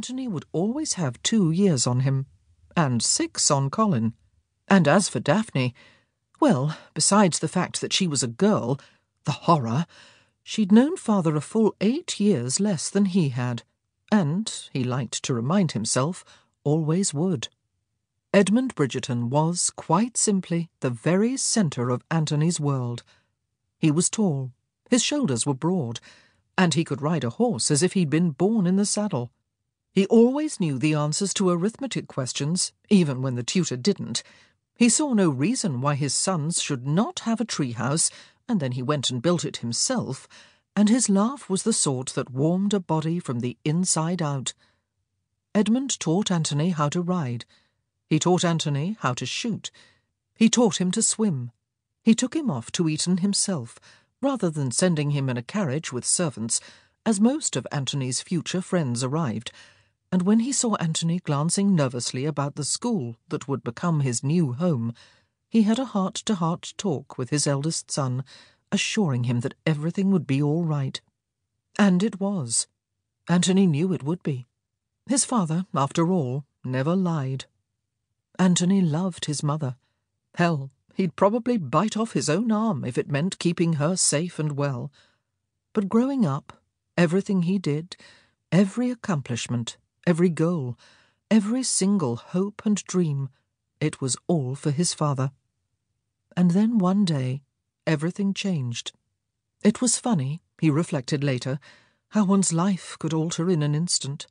Anthony would always have two years on him, and six on Colin. And as for Daphne, well, besides the fact that she was a girl, the horror, she'd known father a full eight years less than he had, and, he liked to remind himself, always would. Edmund Bridgerton was, quite simply, the very centre of Anthony's world. He was tall, his shoulders were broad, and he could ride a horse as if he'd been born in the saddle. He always knew the answers to arithmetic questions, even when the tutor didn't. He saw no reason why his sons should not have a treehouse, and then he went and built it himself, and his laugh was the sort that warmed a body from the inside out. Edmund taught Anthony how to ride. He taught Anthony how to shoot. He taught him to swim. He took him off to Eton himself, rather than sending him in a carriage with servants, as most of Anthony's future friends arrived, and when he saw Anthony glancing nervously about the school that would become his new home, he had a heart to heart talk with his eldest son, assuring him that everything would be all right. And it was. Anthony knew it would be. His father, after all, never lied. Anthony loved his mother. Hell, he'd probably bite off his own arm if it meant keeping her safe and well. But growing up, everything he did, every accomplishment, every goal, every single hope and dream, it was all for his father. And then one day, everything changed. It was funny, he reflected later, how one's life could alter in an instant.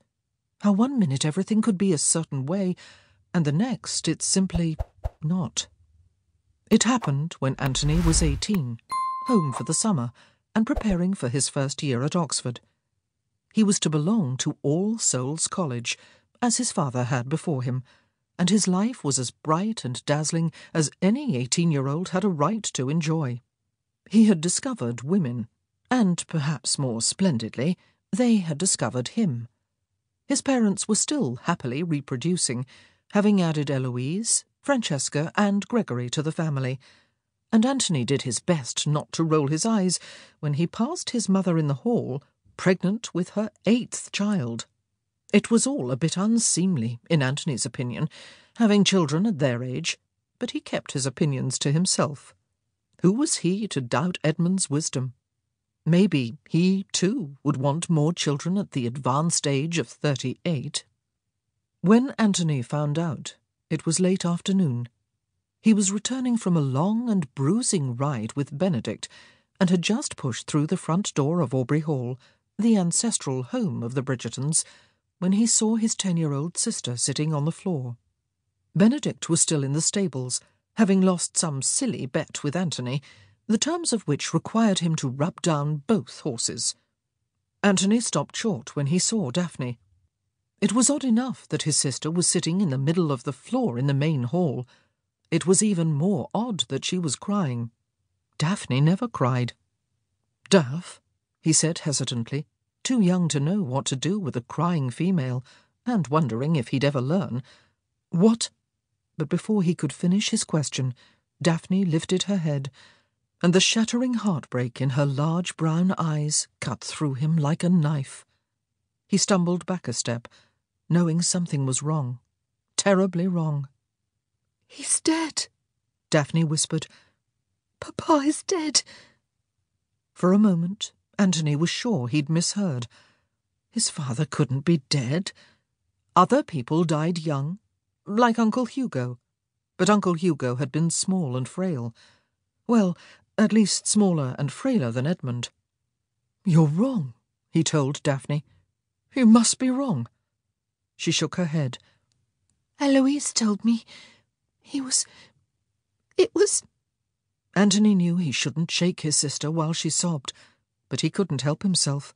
How one minute everything could be a certain way, and the next it's simply not. It happened when Anthony was eighteen, home for the summer, and preparing for his first year at Oxford. He was to belong to All Souls College, as his father had before him, and his life was as bright and dazzling as any eighteen year old had a right to enjoy. He had discovered women, and perhaps more splendidly, they had discovered him. His parents were still happily reproducing, having added Eloise, Francesca, and Gregory to the family, and Anthony did his best not to roll his eyes when he passed his mother in the hall, pregnant with her eighth child. It was all a bit unseemly, in Anthony's opinion, having children at their age, but he kept his opinions to himself. Who was he to doubt Edmund's wisdom? Maybe he, too, would want more children at the advanced age of thirty-eight. When Anthony found out, it was late afternoon. He was returning from a long and bruising ride with Benedict, and had just pushed through the front door of Aubrey Hall, the ancestral home of the Bridgertons, when he saw his ten-year-old sister sitting on the floor. Benedict was still in the stables, having lost some silly bet with Anthony, the terms of which required him to rub down both horses. Anthony stopped short when he saw Daphne. It was odd enough that his sister was sitting in the middle of the floor in the main hall. It was even more odd that she was crying. Daphne never cried. Daff, he said hesitantly, too young to know what to do with a crying female, and wondering if he'd ever learn. What? But before he could finish his question, Daphne lifted her head, and the shattering heartbreak in her large brown eyes cut through him like a knife. He stumbled back a step knowing something was wrong. Terribly wrong. He's dead, Daphne whispered. Papa is dead. For a moment, Anthony was sure he'd misheard. His father couldn't be dead. Other people died young, like Uncle Hugo. But Uncle Hugo had been small and frail. Well, at least smaller and frailer than Edmund. You're wrong, he told Daphne. You must be wrong. She shook her head. Eloise told me he was. It was. Anthony knew he shouldn't shake his sister while she sobbed, but he couldn't help himself.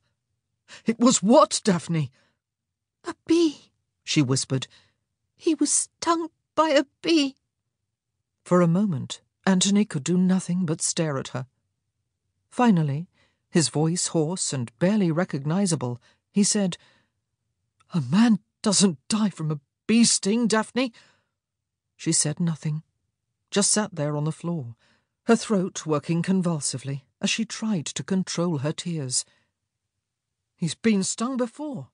It was what, Daphne? A bee, she whispered. He was stung by a bee. For a moment, Anthony could do nothing but stare at her. Finally, his voice hoarse and barely recognizable, he said, A man doesn't die from a bee sting, Daphne. She said nothing, just sat there on the floor, her throat working convulsively as she tried to control her tears. He's been stung before,